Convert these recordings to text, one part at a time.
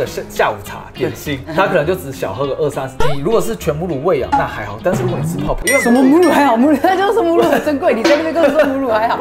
个下下午茶点心，他可能就只小喝个二三十。你如果是全母乳喂养，那还好，但是如果你是泡泡，因为什么母乳还好，母乳那就是母乳很珍贵，你在那边跟我说母乳还好。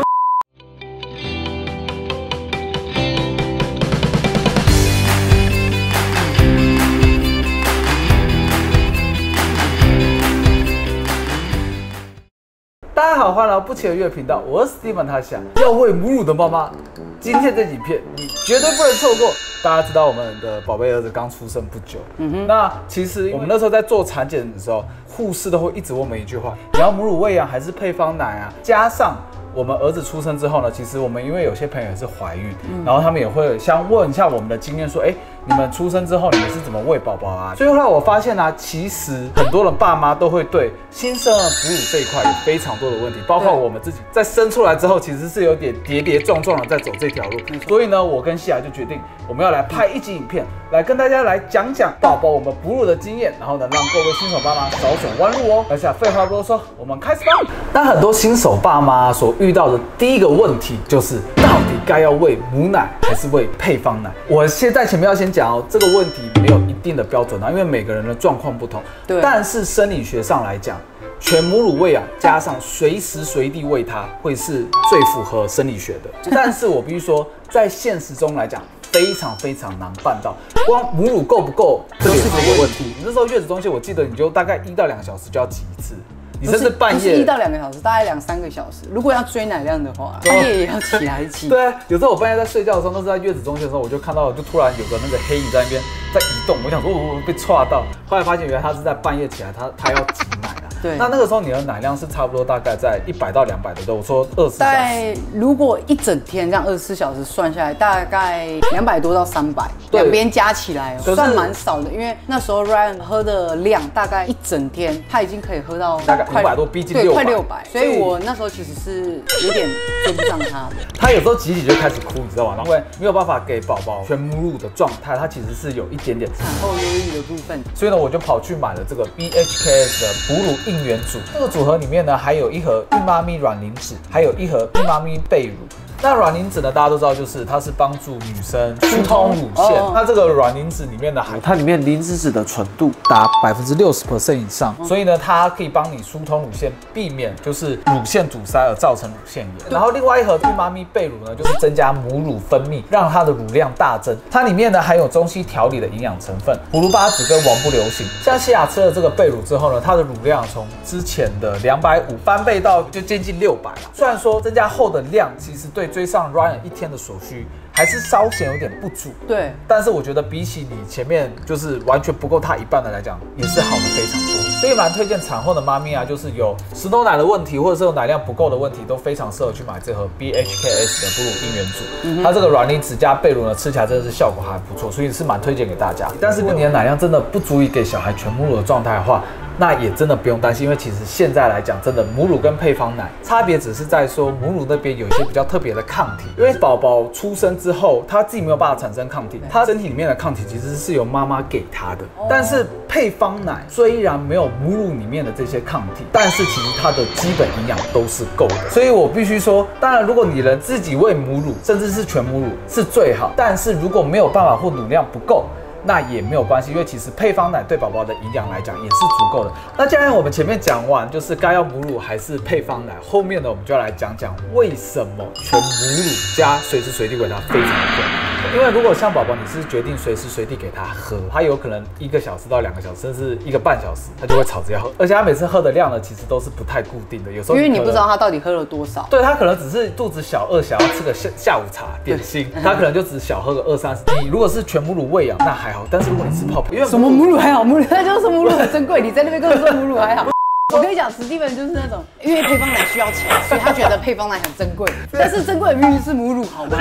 大家好，欢迎来到不期而遇的频道，我是 Steven 他想要喂母乳的妈妈，今天这几片你绝对不能错过。大家知道我们的宝贝儿子刚出生不久，嗯哼，那其实我们那时候在做产检的时候，护士都会一直问我们一句话：你要母乳喂养还是配方奶啊？加上我们儿子出生之后呢，其实我们因为有些朋友也是怀孕，然后他们也会想问一下我们的经验，说，哎。你们出生之后，你们是怎么喂宝宝啊？所以后来我发现呢，其实很多的爸妈都会对新生儿哺乳这一块有非常多的问题，包括我们自己在生出来之后，其实是有点跌跌撞撞的在走这条路。所以呢，我跟西雅就决定，我们要来拍一集影片，来跟大家来讲讲宝宝我们哺乳的经验，然后呢，让各位新手爸妈少走弯路哦。而且废话不多说，我们开始吧。那很多新手爸妈所遇到的第一个问题就是，到底该要喂母奶还是喂配方奶？我现在前面要先讲。哦这个问题没有一定的标准啊，因为每个人的状况不同。对。但是生理学上来讲，全母乳喂养加上随时随地喂它，会是最符合生理学的。但是我必须说，在现实中来讲，非常非常难办到。光母乳够不够，这也是一个问题。你那时候月子中心，我记得你就大概一到两个小时就要挤一次。你这是半夜一到两个小时，大概两三个小时。如果要追奶量的话，半夜也要起来挤。对啊，有时候我半夜在睡觉的时候，都是在月子中心的时候，我就看到，就突然有个那个黑影在那边在移动。我想说，我被踹到。后来发现，原来他是在半夜起来，他他要挤奶。对，那那个时候你的奶量是差不多大概在一百到两百的都。我说二十四小时，如果一整天这样二十四小时算下来，大概两百多到三百，两边加起来算蛮少的。因为那时候 Ryan 喝的量大概一整天他已经可以喝到大概五百多，逼近六快六百。所以我那时候其实是有点追不上他的。他有时候挤挤就开始哭，你知道吗？因为没有办法给宝宝全母乳的状态，他其实是有一点点产后忧郁的部分。所以呢，我就跑去买了这个 BHKS 的哺乳。应援组这个组合里面呢，还有一盒孕妈咪软磷脂，还有一盒孕妈咪贝乳。那软磷脂呢？大家都知道，就是它是帮助女生疏通乳腺。那这个软磷脂里面的含，它里面磷脂质的纯度达百分之六十 percent 以上，所以呢，它可以帮你疏通乳腺，避免就是乳腺阻塞而造成乳腺炎。然后另外一盒孕妈咪贝乳呢，就是增加母乳分泌，让它的乳量大增。它里面呢含有中西调理的营养成分，葫芦巴籽跟王不留行。像西雅吃了这个贝乳之后呢，它的乳量从之前的两百五翻倍到就接近六百了。虽然说增加后的量，其实对追上 Ryan 一天的所需还是稍显有点不足，对。但是我觉得比起你前面就是完全不够他一半的来讲，也是好的非常多。所以蛮推荐产后的妈咪啊，就是有石头奶的问题，或者是有奶量不够的问题，都非常适合去买这盒 BHKS 的哺乳婴原组。它这个软磷脂加贝乳呢，吃起来真的是效果还不错，所以是蛮推荐给大家。但是如果你的奶量真的不足以给小孩全母乳的状态的话，那也真的不用担心，因为其实现在来讲，真的母乳跟配方奶差别只是在说母乳那边有一些比较特别的抗体，因为宝宝出生之后，他自己没有办法产生抗体，他身体里面的抗体其实是由妈妈给他的。但是配方奶虽然没有母乳里面的这些抗体，但是其实它的基本营养都是够的。所以我必须说，当然如果你能自己喂母乳，甚至是全母乳是最好，但是如果没有办法或乳量不够。那也没有关系，因为其实配方奶对宝宝的营养来讲也是足够的。那既然我们前面讲完，就是该要母乳还是配方奶，后面呢我们就要来讲讲为什么全母乳加随时随地喂它非常的重要。因为如果像宝宝你是决定随时随地给他喝，他有可能一个小时到两个小时，甚至一个半小时，他就会吵着要喝，而且他每次喝的量呢，其实都是不太固定的，有时候因为你不知道他到底喝了多少。对他可能只是肚子小饿，想要吃个下下午茶点心，他可能就只小喝个二三十。你如果是全母乳喂养，那还好，但是如果你是泡泡，因为什么母乳还好，母乳 那就是母乳很珍贵。你在那边跟我说母乳还好，我跟你讲，史蒂文就是那种，因为配方奶需要钱，所以他觉得配方奶很珍贵。但是珍贵的明明是母乳，好吗？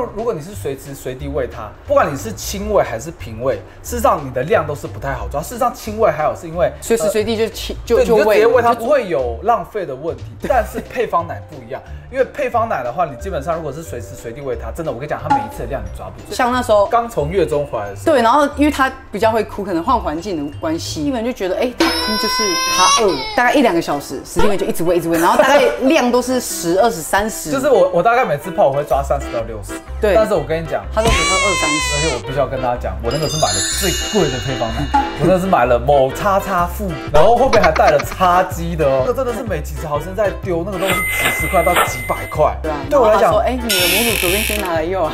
就是如果你是随时随地喂它，不管你是亲喂还是平喂，事实上你的量都是不太好抓。事实上亲喂还好是因为随时随地就亲就就直接喂它，不会有浪费的问题。但是配方奶不一样。因为配方奶的话，你基本上如果是随时随地喂它，真的，我跟你讲，它每一次的量你抓不住。像那时候刚从月中回来的时候，对，然后因为它比较会哭，可能换环境的关系，基本就觉得，哎，它哭就是它饿，大概一两个小时，史蒂文就一直喂，一直喂，然后大概量都是十、二十、三十。就是我，我大概每次泡我会抓三十到六十。对，但是我跟你讲，他都只喝二三十，而且我必须须要跟大家讲，我那个是买了最贵的配方奶，我那是买了某叉叉富，然后后面还带了叉机的哦，这真的是每几十毫升在丢，那个都是几十块到几百块。对啊，对我来讲，说，哎，你的母乳左边先拿来用。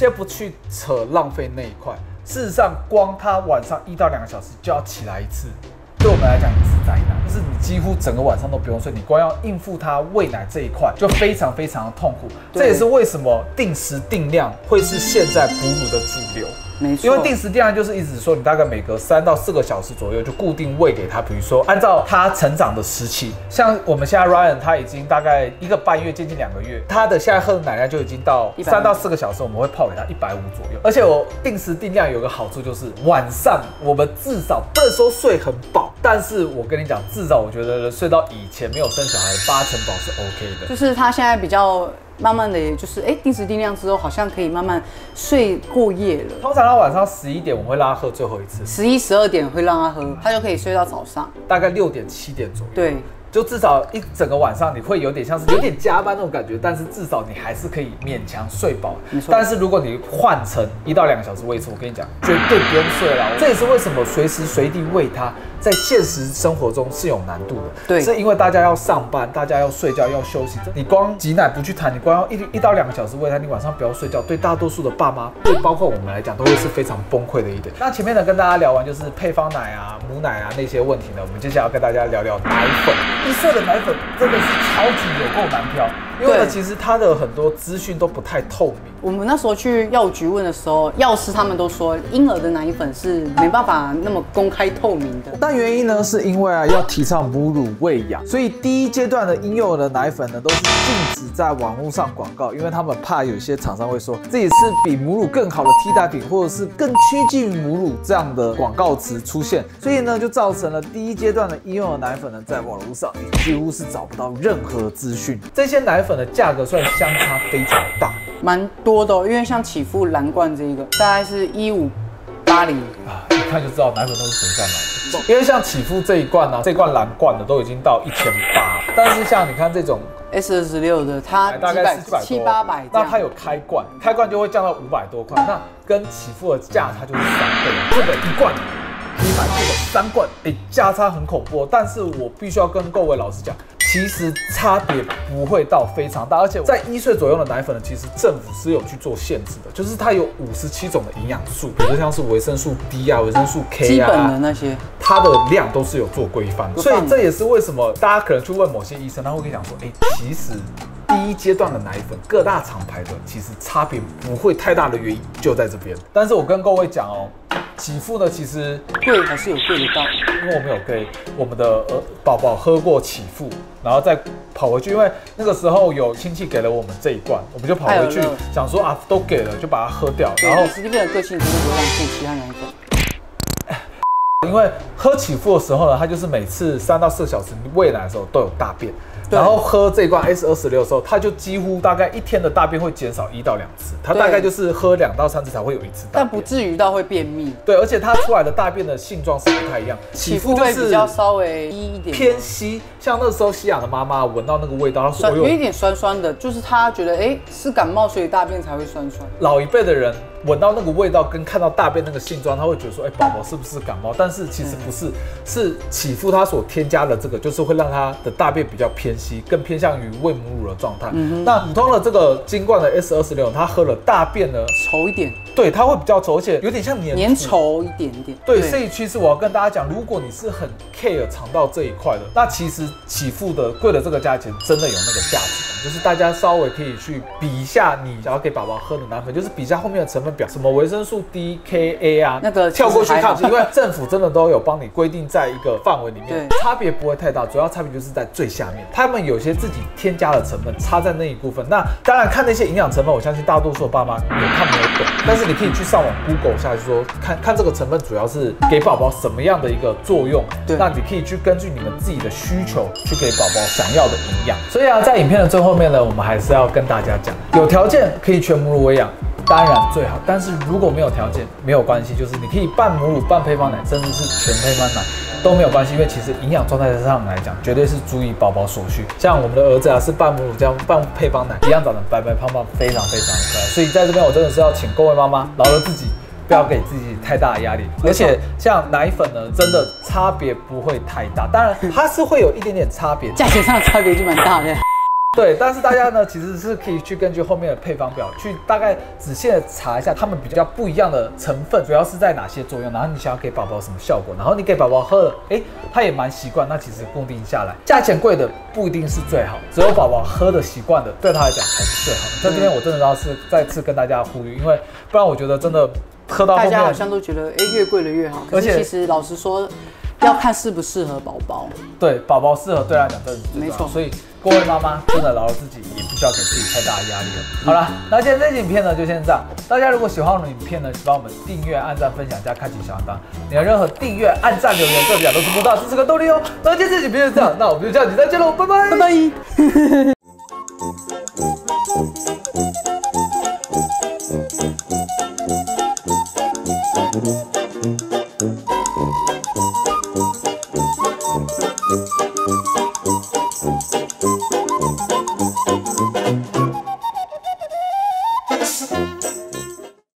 先不去扯浪费那一块，事实上，光他晚上一到两个小时就要起来一次。对我们来讲也是灾难，就是你几乎整个晚上都不用睡，你光要应付他喂奶这一块就非常非常的痛苦。这也是为什么定时定量会是现在哺乳的主流。没错，因为定时定量就是一直说，你大概每隔三到四个小时左右就固定喂给他，比如说按照他成长的时期，像我们现在 Ryan 他已经大概一个半月，接近两个月，他的现在喝的奶奶就已经到三到四个小时，我们会泡给他一百五左右。而且我定时定量有个好处就是晚上我们至少不能说睡很饱，但是我跟你讲，至少我觉得睡到以前没有生小孩八成饱是 OK 的。就是他现在比较。慢慢的，也就是哎，定时定量之后，好像可以慢慢睡过夜了。通常他晚上十一点，我会让他喝最后一次。十一、十二点会让他喝，他就可以睡到早上，大概六点、七点左右。对。就至少一整个晚上，你会有点像是有点加班那种感觉，但是至少你还是可以勉强睡饱。但是如果你换成一到两个小时喂一次，我跟你讲，绝对不用睡了。这也是为什么随时随地喂它，在现实生活中是有难度的。对，是因为大家要上班，大家要睡觉，要休息。你光挤奶不去谈，你光要一一到两个小时喂它，你晚上不要睡觉，对大多数的爸妈，对包括我们来讲，都会是非常崩溃的一点。那前面呢，跟大家聊完就是配方奶啊、母奶啊那些问题呢，我们接下来要跟大家聊聊奶粉，绿色的奶粉。真的是超级有够难挑，因为其实它的很多资讯都不太透明。我们那时候去药局问的时候，药师他们都说婴儿的奶粉是没办法那么公开透明的。但原因呢，是因为啊要提倡母乳喂养，所以第一阶段的婴幼儿的奶粉呢都是禁止在网络上广告，因为他们怕有些厂商会说自己是比母乳更好的替代品，或者是更趋近于母乳这样的广告词出现，所以呢就造成了第一阶段的婴幼儿奶粉呢在网络上你几乎是找不到任何资讯，这些奶粉的价格算相差非常大，蛮。多的，因为像起富蓝罐这一个，大概是一五八零啊，一看就知道奶粉都是谁在买。因为像起富这一罐呢，这罐蓝罐的都已经到一千八，但是像你看这种 S 二十六的，它大概是七八百，那它有开罐，开罐就会降到五百多块，那跟起富的价差就是三倍。这个一罐可以买这个三罐，哎，价差很恐怖。但是我必须要跟各位老师讲。其实差别不会到非常大，而且在一岁左右的奶粉呢，其实政府是有去做限制的，就是它有五十七种的营养素，比如像是维生素 D 啊、维生素 K 啊，基本的那些，它的量都是有做规范的。所以这也是为什么大家可能去问某些医生，他会跟你讲说，哎，其实第一阶段的奶粉各大厂牌的其实差别不会太大的原因就在这边。但是我跟各位讲哦。起腹呢，其实贵还是有贵的道理，因为我们有给我们的呃宝宝喝过起腹，然后再跑回去，因为那个时候有亲戚给了我们这一罐，我们就跑回去想说啊，都给了就把它喝掉，然后实际变的个性绝对不会浪费其他奶粉，因为喝起腹的时候呢，它就是每次三到四小时喂奶的时候都有大便。然后喝这罐 S 二十六的时候，他就几乎大概一天的大便会减少一到两次，他大概就是喝两到三次才会有一次大便，但不至于到会便秘。对，而且他出来的大便的性状是不太一样，起伏会比较稍微低一点，偏稀。像那时候西雅的妈妈闻到那个味道，她说有一点酸酸的，就是她觉得哎是感冒，所以大便才会酸酸。老一辈的人。闻到那个味道跟看到大便那个性状，他会觉得说，哎，宝宝是不是感冒？但是其实不是，是起伏他所添加的这个，就是会让他的大便比较偏稀，更偏向于喂母乳的状态。嗯那普通的这个金罐的 S 二十六，它喝了大便呢，稠一点。对，它会比较稠，而且有点像粘粘稠一点点。对，所以其实我要跟大家讲，如果你是很 care 肠道这一块的，那其实起付的贵的这个价钱真的有那个价值，就是大家稍微可以去比一下，你想要给宝宝喝的奶粉，就是比一下后面的成分表，什么维生素 D、K、A 啊，那个跳过去看，因为政府真的都有帮你规定在一个范围里面，差别不会太大，主要差别就是在最下面，他们有些自己添加的成分差在那一部分。那当然看那些营养成分，我相信大多数的爸妈也看没有懂，但是。你可以去上网 Google 下去说，看看这个成分主要是给宝宝什么样的一个作用。对，那你可以去根据你们自己的需求去给宝宝想要的营养。所以啊，在影片的最后面呢，我们还是要跟大家讲，有条件可以全母乳喂养，当然最好。但是如果没有条件，没有关系，就是你可以半母乳半配方奶，甚至是全配方奶。都没有关系，因为其实营养状态上来讲，绝对是注意宝宝所需。像我们的儿子啊，是半母乳这样半配方奶，一样长得白白胖胖，非常非常可爱。所以在这边我真的是要请各位妈妈，饶了自己。不要给自己太大的压力，而且像奶粉呢，真的差别不会太大，当然它是会有一点点差别，价钱上的差别就蛮大的。对，但是大家呢，其实是可以去根据后面的配方表去大概仔细的查一下，它们比较不一样的成分主要是在哪些作用，然后你想要给宝宝什么效果，然后你给宝宝喝了，哎，他也蛮习惯，那其实固定下来，价钱贵的不一定是最好，只有宝宝喝的习惯的，对他来讲才是最好的。在这边我真的要是再次跟大家呼吁，因为不然我觉得真的。喝到大家好像都觉得，哎，越贵的越好。而且其实老实说，要看适不适合宝宝。对，宝宝适合对他讲真的没错。所以各位妈妈真的饶了自己，也不需要给自己太大的压力了。好了，那今天这影片呢就先这样。大家如果喜欢我们影片呢，请帮我们订阅、按赞、分享加开启小铃铛。你的任何订阅、按赞、留言，这表都是不大支持和动力哦。那今天这影片就这样，那我们就下期再见喽，拜拜，拜拜。